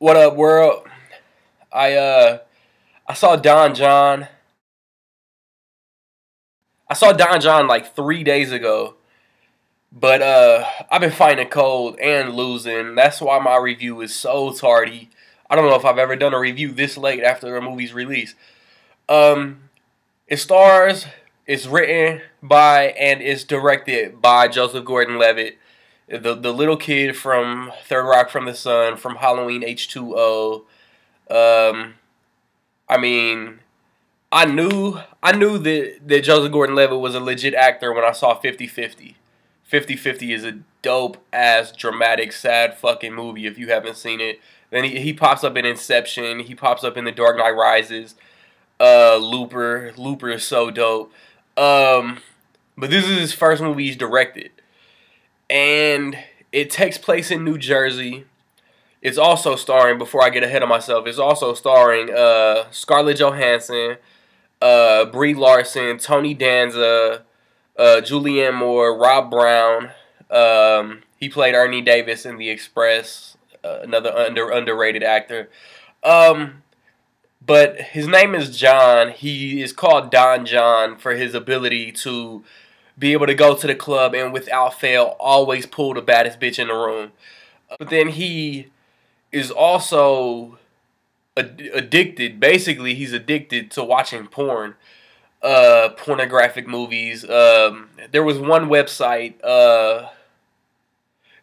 What up, world? I uh I saw Don Jon. I saw Don Jon like three days ago. But uh I've been fighting a cold and losing. That's why my review is so tardy. I don't know if I've ever done a review this late after a movie's release. Um it stars, it's written by and it's directed by Joseph Gordon Levitt the the little kid from Third Rock from the Sun, from Halloween H two O. Um, I mean, I knew I knew that that Joseph Gordon-Levitt was a legit actor when I saw 50-50. 50-50 is a dope ass dramatic sad fucking movie if you haven't seen it. Then he, he pops up in Inception, he pops up in The Dark Knight Rises. Uh Looper, Looper is so dope. Um but this is his first movie he's directed and it takes place in New Jersey. It's also starring, before I get ahead of myself, it's also starring uh, Scarlett Johansson, uh, Brie Larson, Tony Danza, uh, Julianne Moore, Rob Brown. Um, he played Ernie Davis in The Express, uh, another under underrated actor. Um, but his name is John. He is called Don Jon for his ability to be able to go to the club and without fail always pull the baddest bitch in the room. But then he is also ad- addicted. Basically, he's addicted to watching porn, uh, pornographic movies. Um, there was one website. Uh,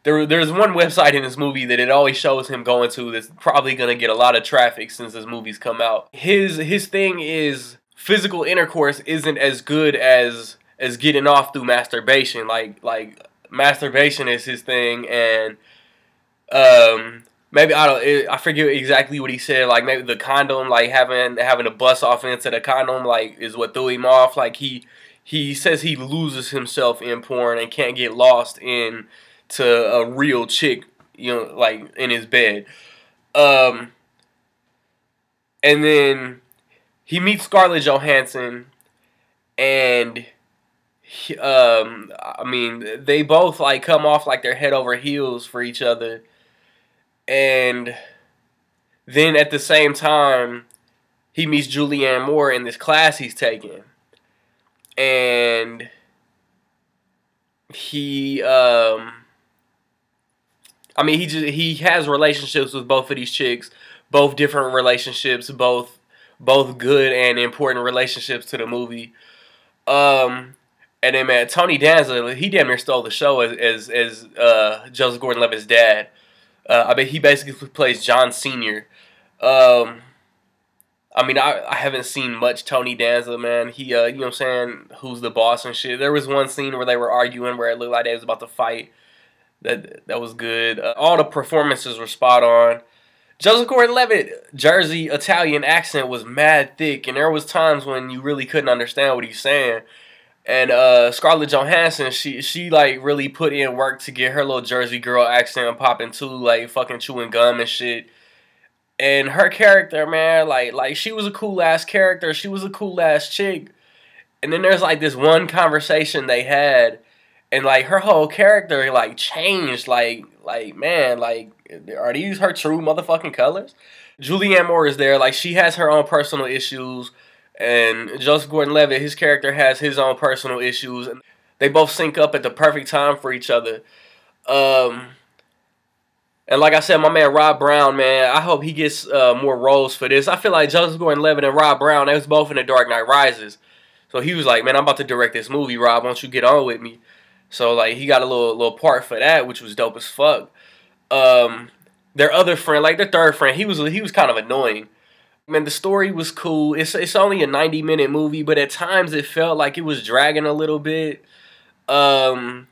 there, there's one website in this movie that it always shows him going to that's probably gonna get a lot of traffic since this movie's come out. His his thing is physical intercourse isn't as good as is getting off through masturbation. Like like masturbation is his thing, and um, maybe I don't I forget exactly what he said. Like maybe the condom, like having having a bust off into the condom, like is what threw him off. Like he he says he loses himself in porn and can't get lost in to a real chick, you know, like in his bed. Um, and then he meets Scarlett Johansson, and um, I mean, they both like come off like they're head over heels for each other, and then at the same time, he meets Julianne Moore in this class he's taking, and he um. I mean, he just he has relationships with both of these chicks, both different relationships, both both good and important relationships to the movie. Um, and then man, Tony Danza, he damn near stole the show as as, as uh, Joseph Gordon-Levitt's dad. Uh, I mean, he basically plays John Senior. Um, I mean, I, I haven't seen much Tony Danza, man. He, uh, you know what I'm saying, who's the boss and shit. There was one scene where they were arguing where it looked like they was about to fight. That that was good. Uh, all the performances were spot on. Joseph Gordon-Levitt, Jersey Italian accent was mad thick, and there was times when you really couldn't understand what he's saying. And uh, Scarlett Johansson, she she like really put in work to get her little Jersey girl accent popping too, like fucking chewing gum and shit. And her character, man, like like she was a cool ass character. She was a cool ass chick. And then there's like this one conversation they had, and like her whole character like changed. Like like man, like are these her true motherfucking colors? Julianne Moore is there. Like she has her own personal issues and Joseph Gordon-Levitt, his character has his own personal issues, and they both sync up at the perfect time for each other. Um, and like I said, my man Rob Brown, man, I hope he gets uh, more roles for this. I feel like Joseph Gordon-Levitt and Rob Brown, they was both in The Dark Knight Rises. So he was like, man, I'm about to direct this movie, Rob. Why don't you get on with me? So like he got a little little part for that, which was dope as fuck. Um, their other friend, like their third friend, he was he was kind of annoying. Man, the story was cool. It's it's only a 90 minute movie, but at times it felt like it was dragging a little bit. Um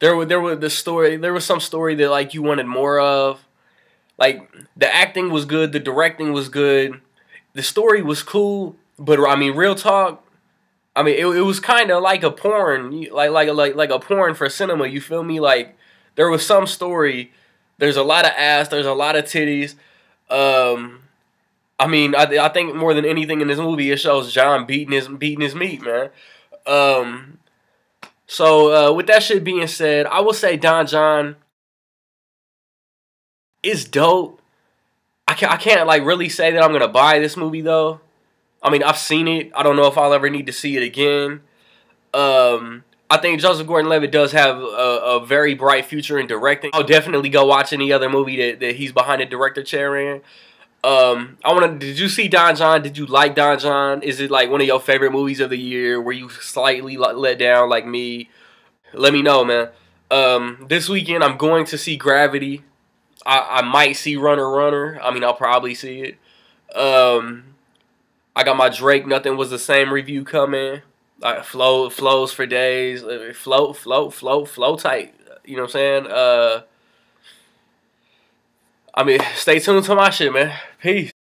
there were there was the story there was some story that like you wanted more of. Like the acting was good, the directing was good. The story was cool, but I mean real talk, I mean it, it was kind of like a porn, like like like like a porn for cinema, you feel me? Like there was some story, there's a lot of ass, there's a lot of titties. Um I mean, I, I think more than anything in this movie, it shows John beating his beating his meat, man. Um, so uh, with that shit being said, I will say Don Jon is dope. I, can't, I can't like really say that I'm gonna buy this movie though. I mean, I've seen it. I don't know if I'll ever need to see it again. Um, I think Joseph Gordon-Levitt does have a, a, very bright future in directing. I'll definitely go watch any other movie that, that he's behind the director chair in. Um, I want to. Did you see Don Jon? Did you like Don Jon? Is it like one of your favorite movies of the year? Were you slightly let down like me? Let me know, man. Um, this weekend I'm going to see Gravity. I, I might see Runner Runner. I mean, I'll probably see it. Um, I got my Drake. Nothing was the same review coming. Like flow flows for days. Float, float, float, flow tight. You know what I'm saying? Uh, I mean, stay tuned to my shit, man. Peace.